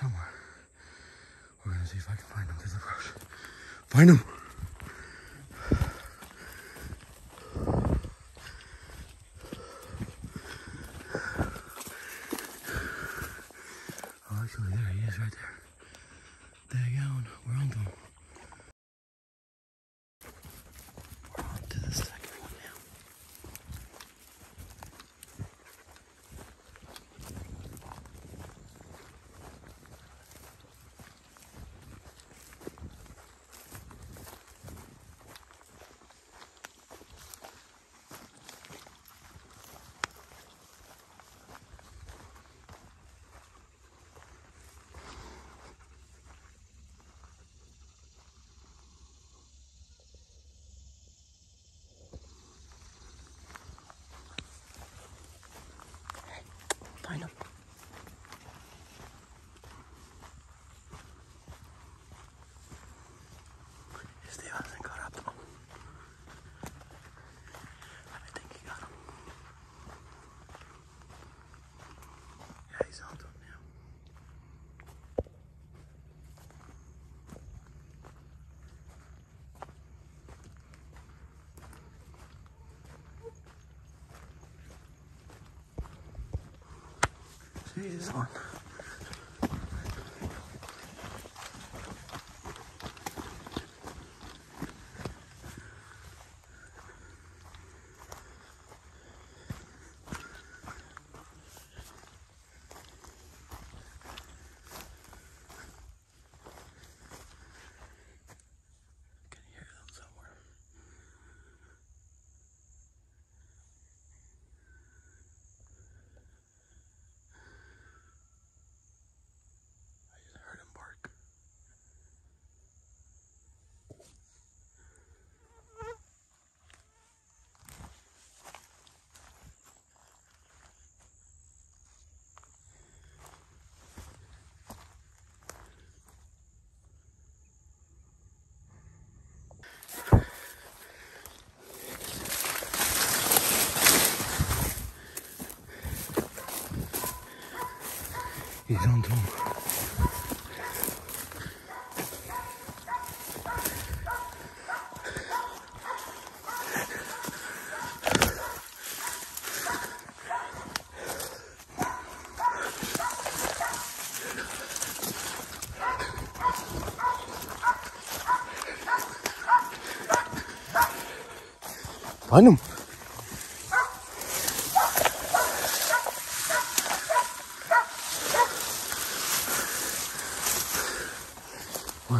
somewhere. We're gonna see if I can find them through the brush. Find them. Oh, actually, there he is right there. There you go. We're on to him. We're on to the second one now. Find him. Este hasn't caught up to him. I think he got him. Yeah, he's on to him now. He's on. He's on to him. Find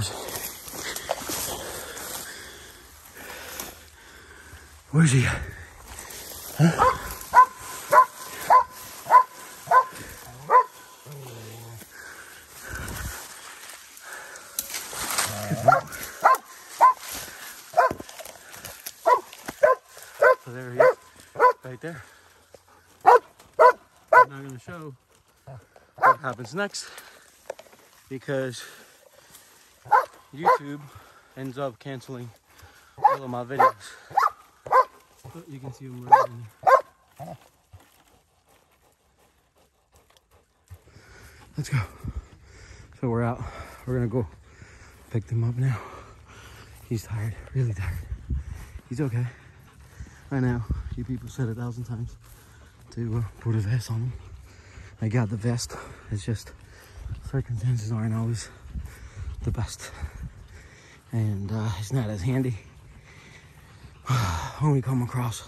him. Where's he? Where's he at? So there he is, right there. I'm not gonna show what happens next because YouTube ends up canceling all of my videos. But you can see him right in there. Let's go. So we're out. We're gonna go pick them up now. He's tired, really tired. He's okay. Right now, you people said a thousand times to uh, put a vest on him. I got the vest. It's just circumstances aren't always the best. And uh, it's not as handy when we come across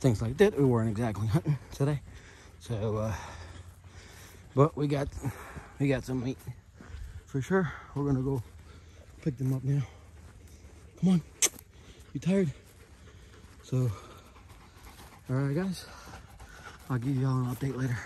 things like that. We weren't exactly hunting today. So, uh, but we got, we got some meat for sure. We're gonna go pick them up now. Come on, you tired? So, all right guys, I'll give y'all an update later.